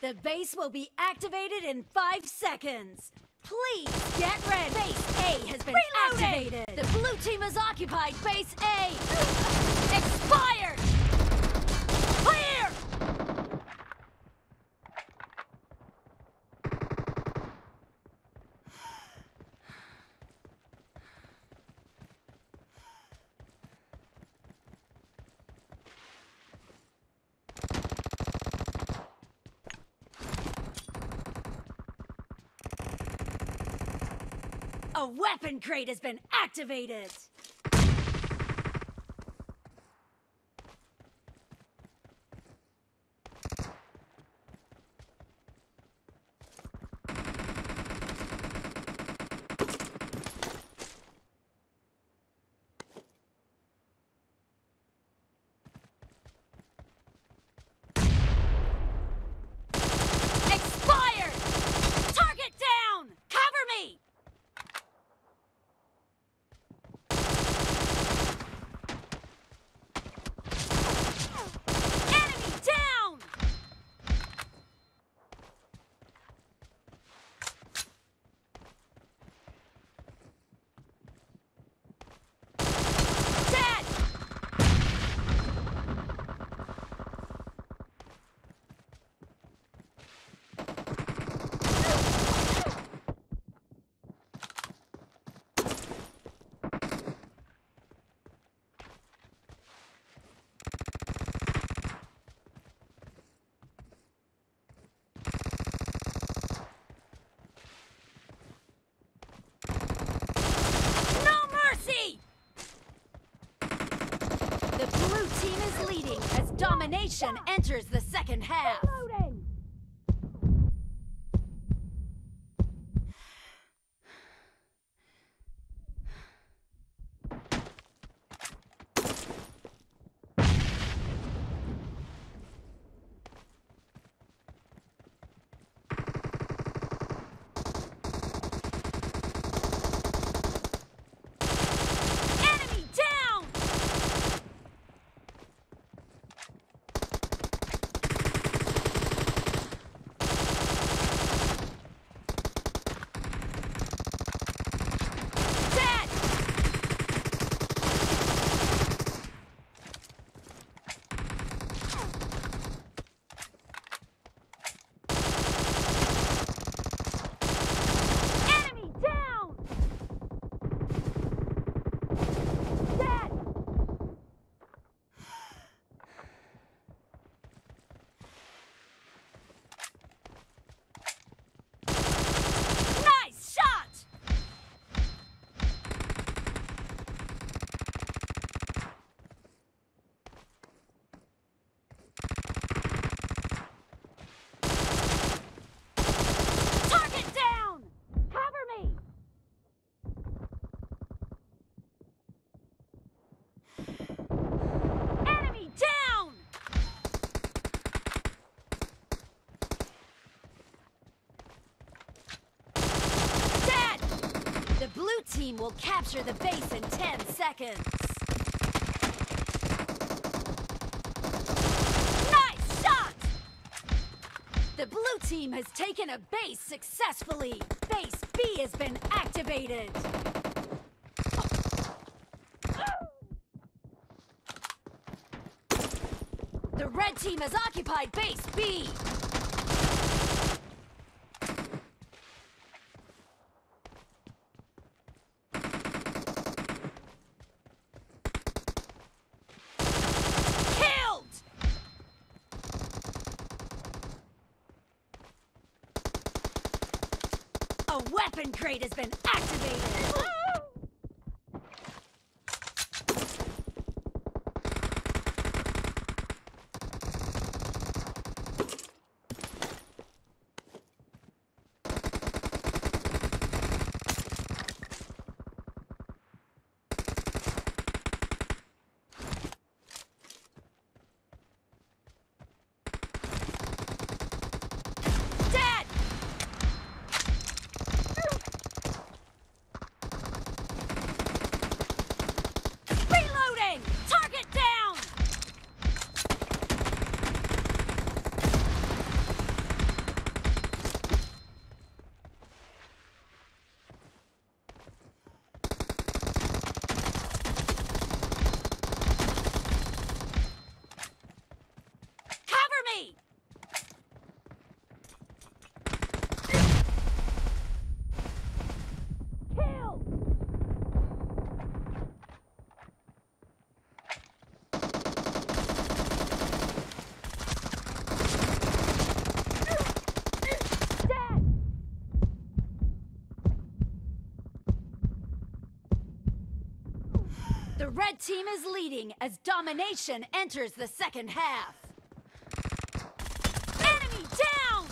The base will be activated in five seconds. Please get ready. Base A has been activated. The blue team has occupied base A. Expired! A weapon crate has been activated! Expired! Target down! Cover me! Enemy down! Dead! No mercy! The blue team is leading as domination enters the second half. Enemy down! Dead! Enemy down! Dead! Nice shot! Target down! Cover me! Enemy down! Dead! The blue team will capture the base in 10 seconds. Nice shot! The blue team has taken a base successfully. Base B has been activated. The red team has occupied base B. A weapon crate has been activated. The red team is leading as domination enters the second half. Enemy down!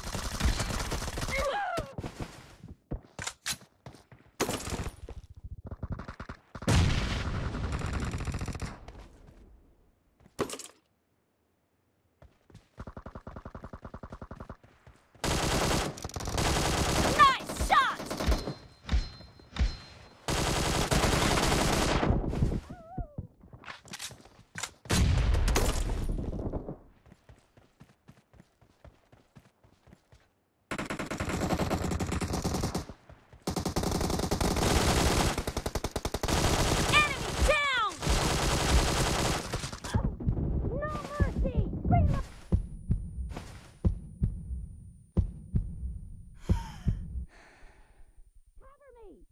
Nice shot! Enemy down! No mercy! Reload! Cover me!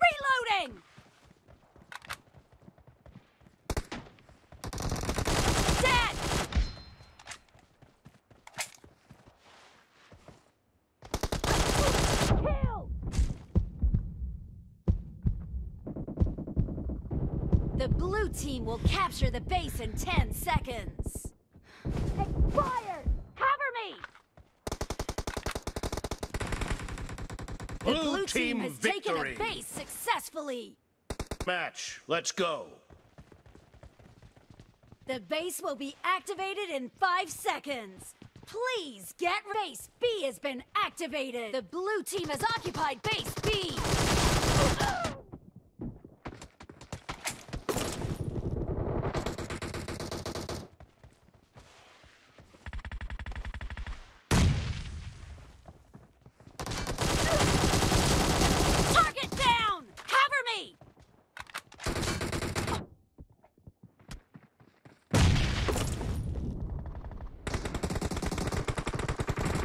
Reloading! Dead! Kill! The blue team will capture the base in 10 seconds. Expired! Cover me! The Blue blue team team has taken victory. a base successfully. Match. Let's go. The base will be activated in five seconds. Please get base B has been activated. The blue team has occupied base B. Target down! Cover me!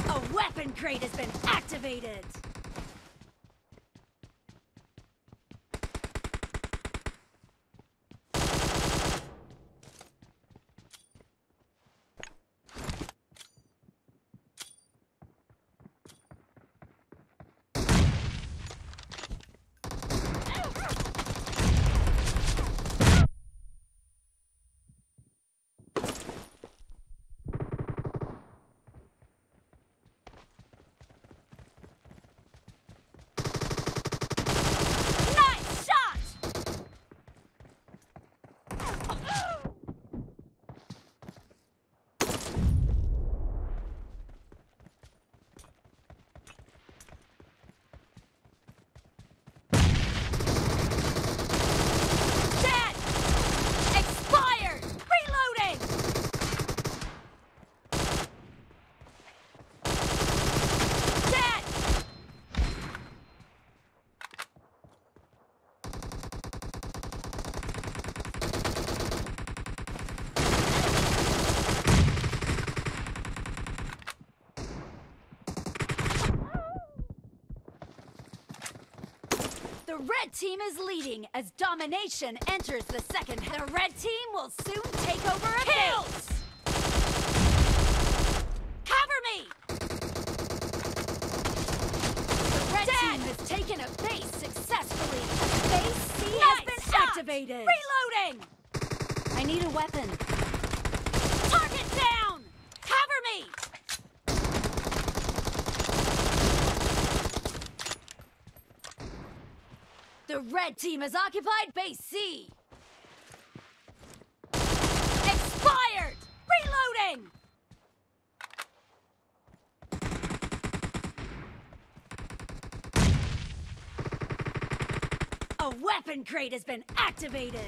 A weapon crate has been activated! Nice shot! Dead! Expired! Reloading! Dead! The red team is leading as domination enters the second. The red team will soon take over a Kills! Cover me! The red team has taken a base successfully. Base C has been activated. Reloading! I need a weapon. Target down! Cover me! The red team has occupied base C. Expired! Reloading! A weapon crate has been activated.